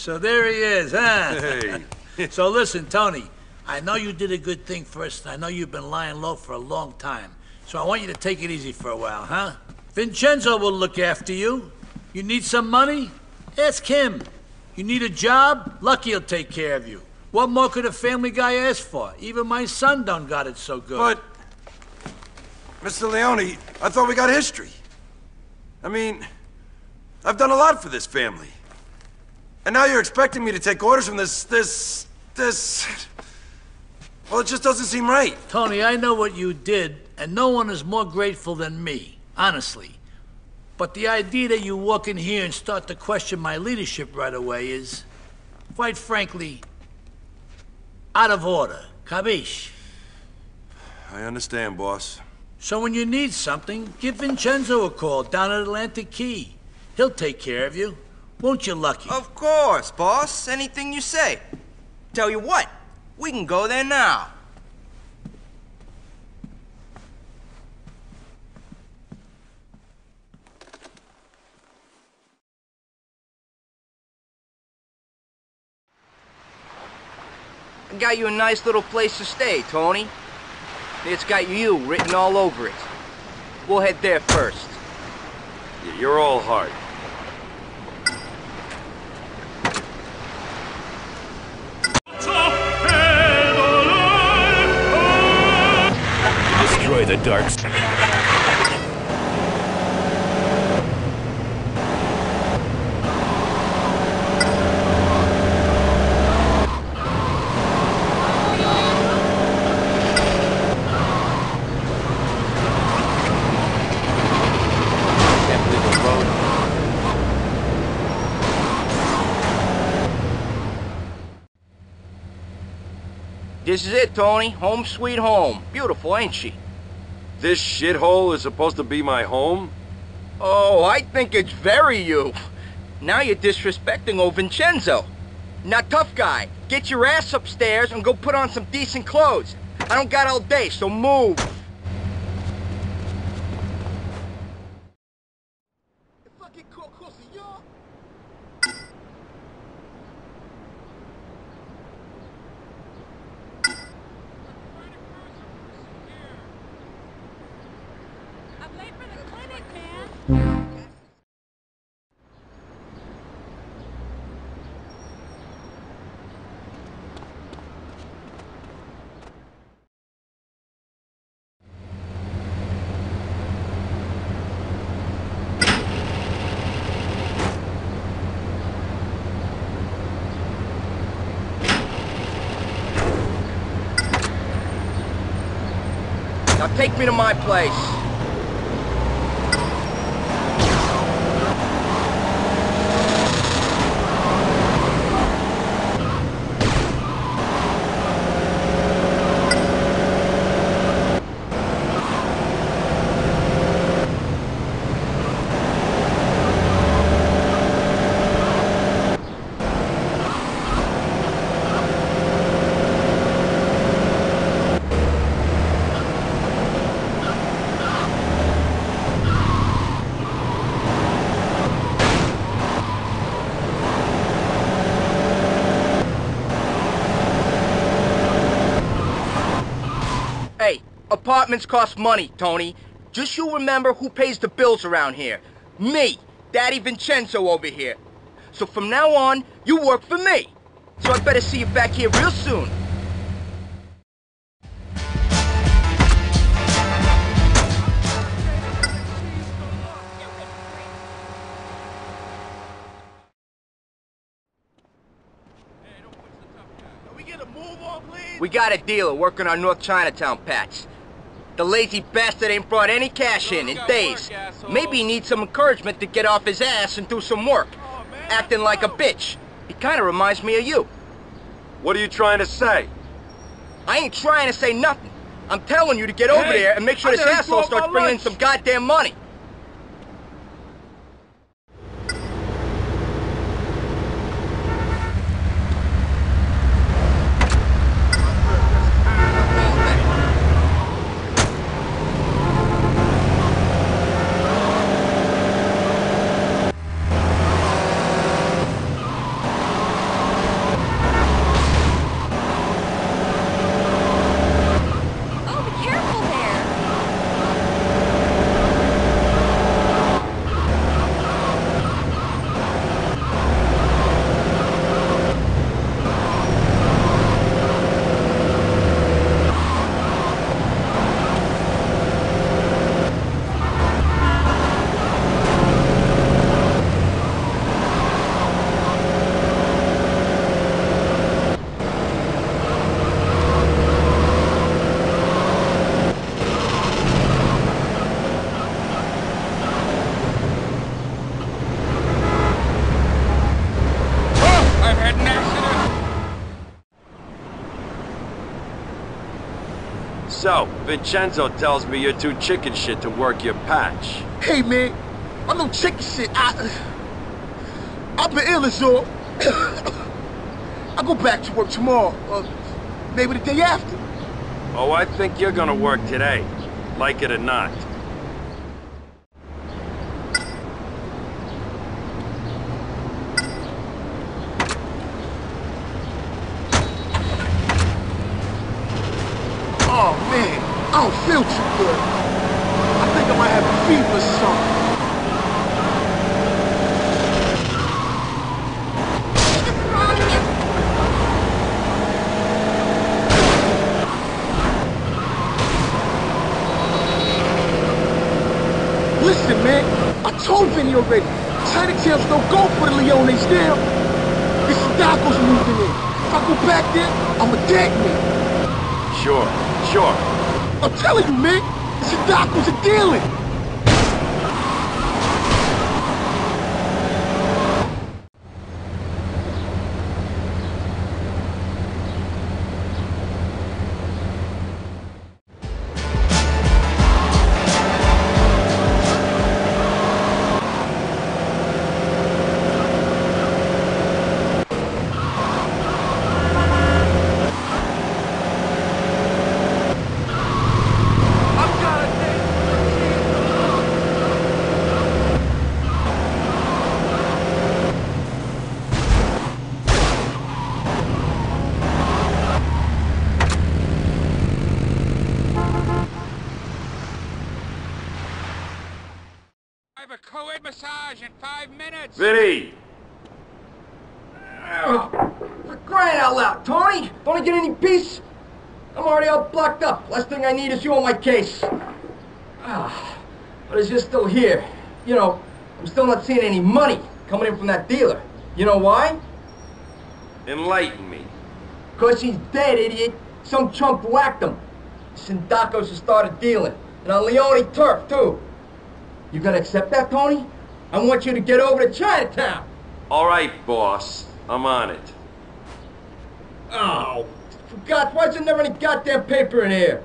So there he is, huh? Hey. so listen, Tony, I know you did a good thing first, and I know you've been lying low for a long time. So I want you to take it easy for a while, huh? Vincenzo will look after you. You need some money? Ask him. You need a job? Lucky he'll take care of you. What more could a family guy ask for? Even my son done got it so good. But, Mr. Leone, I thought we got history. I mean, I've done a lot for this family. And now you're expecting me to take orders from this, this, this... Well, it just doesn't seem right. Tony, I know what you did, and no one is more grateful than me, honestly. But the idea that you walk in here and start to question my leadership right away is, quite frankly, out of order. Capiche? I understand, boss. So when you need something, give Vincenzo a call down at Atlantic Quays. He'll take care of you. Won't you, Lucky? Of course, boss. Anything you say. Tell you what, we can go there now. I got you a nice little place to stay, Tony. It's got you written all over it. We'll head there first. Yeah, you're all heart. The dark. This is it, Tony. Home sweet home. Beautiful, ain't she? This shithole is supposed to be my home? Oh, I think it's very you. Now you're disrespecting old Vincenzo. Now, tough guy, get your ass upstairs and go put on some decent clothes. I don't got all day, so move. I'm late for the clinic, man. Now take me to my place. Hey, apartments cost money, Tony. Just you remember who pays the bills around here. Me, Daddy Vincenzo over here. So from now on, you work for me. So I better see you back here real soon. We got a dealer working on North Chinatown patch. The lazy bastard ain't brought any cash in in days. Maybe he needs some encouragement to get off his ass and do some work. Acting like a bitch. He kinda reminds me of you. What are you trying to say? I ain't trying to say nothing. I'm telling you to get over there and make sure this asshole starts bringing in some goddamn money. So, Vincenzo tells me you're too chicken shit to work your patch. Hey, man. I'm no chicken shit. I... I've been ill as all. I go back to work tomorrow. Uh, maybe the day after. Oh, I think you're gonna work today. Like it or not. Feel too good. I think I might have a fever something. Listen, man. I told Vinny already. Chinatown's no go for the Leones now. This Daco's moving in. If I go back there, I'm a dead man. Sure, sure. I'm telling you, man. This Daco's a dealer. I have a co-ed massage in five minutes. Vinny! For crying out loud, Tony! Don't I get any peace? I'm already all blocked up. Last thing I need is you on my case. Ah, but it's just still here. You know, I'm still not seeing any money coming in from that dealer. You know why? Enlighten me. Cause he's dead, idiot. Some chump whacked him. Sindaccos has started dealing. And on Leone turf, too. You gonna accept that, Tony? I want you to get over to Chinatown. All right, boss. I'm on it. Oh, forgot. Why is there never any goddamn paper in here?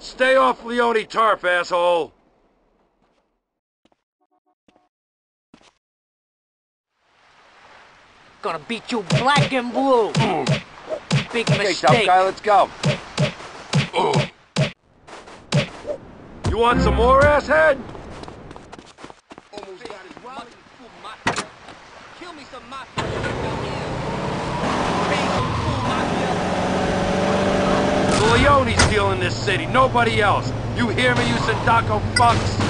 Stay off Leone turf, asshole! Gonna beat you black and blue. Big Okay, tough mistake. guy, let's go. You want some more, asshead? Kill me some mafia. The Leone's stealing this city, nobody else. You hear me, you Sindacco fucks?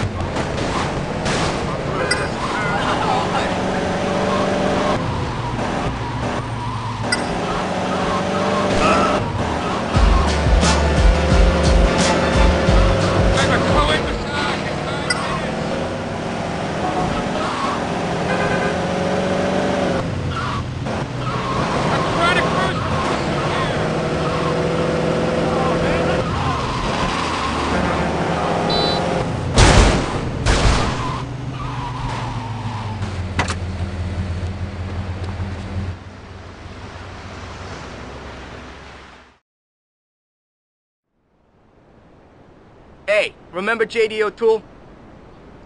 Remember J.D. O'Toole?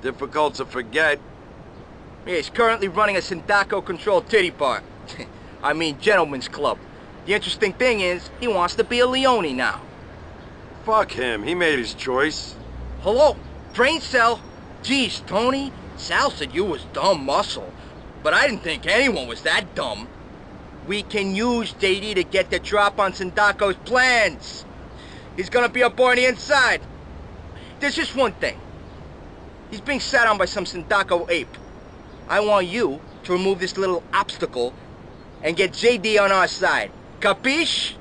Difficult to forget. Yeah, he's currently running a Sindacco-controlled titty bar. I mean, gentleman's club. The interesting thing is, he wants to be a Leone now. Fuck him, he made his choice. Hello, brain cell. Geez, Tony, Sal said you was dumb muscle, but I didn't think anyone was that dumb. We can use JD to get the drop on Sindacco's plans. He's gonna be up on the inside. There's just one thing. He's being sat on by some Sindacco ape. I want you to remove this little obstacle and get JD on our side. Capiche?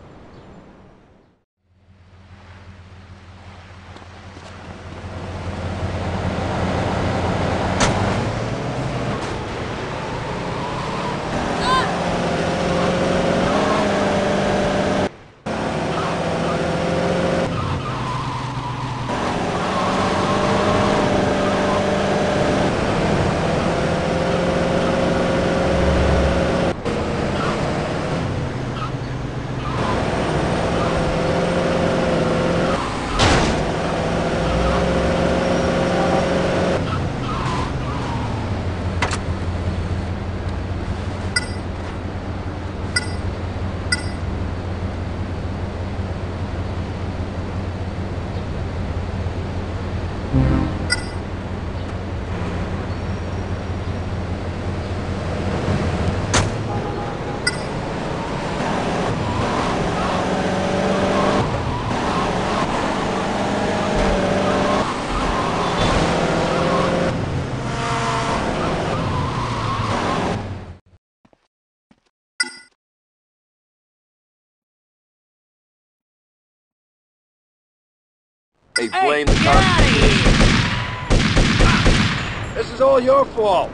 Hey, blame the Constitution. This is all your fault.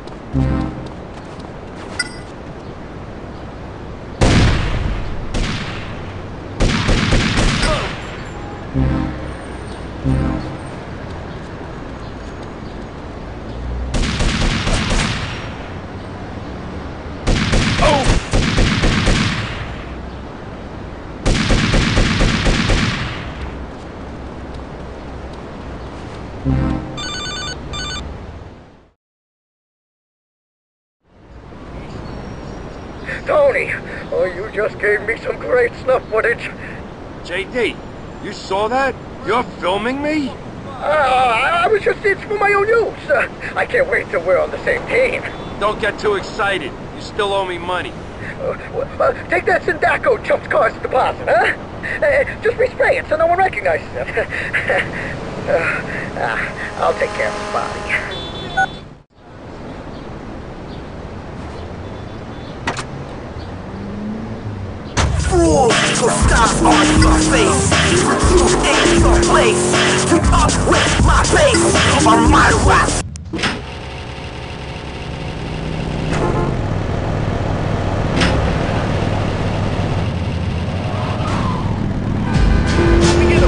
Tony, oh, you just gave me some great snuff footage. JD, you saw that? You're filming me? Uh, I was just, it's for my own use. Uh, I can't wait till we're on the same team. Don't get too excited. You still owe me money. Uh, uh, take that Sindacco jumped car's deposit, huh? Uh, just respray it so no one recognizes it. uh, uh, I'll take care of his body. Fool, so stop on your face. You in your place. You up with my face on my watch. We get